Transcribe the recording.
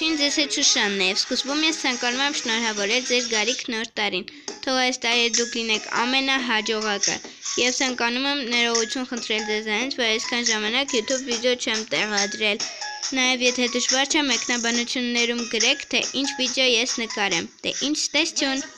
Ողջույն, ձեզ հետ Շուշանն է եւ սկզբում ես ցանկանում եմ շնորհավորել ձեր գարիք նոր տարին։ Թող այս տարի դուք լինեք ամենահաջողակը եւ ցանկանում եմ ներողություն խնդրել ձեզանից, որ այսքան ժամանակ YouTube վիդեո չեմ տեղադրել։ Նաեւ եթե դժվար չէ մեկնաբանություններում գրեք, թե ինչ վիդեո ես նկարեմ։ Դե ինչ տեսություն։